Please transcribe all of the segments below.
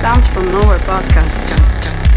Sounds from Nowhere podcast. Just, just.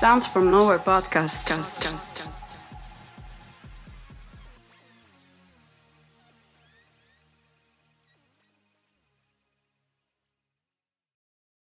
Sounds from Nowhere podcast. Just, just.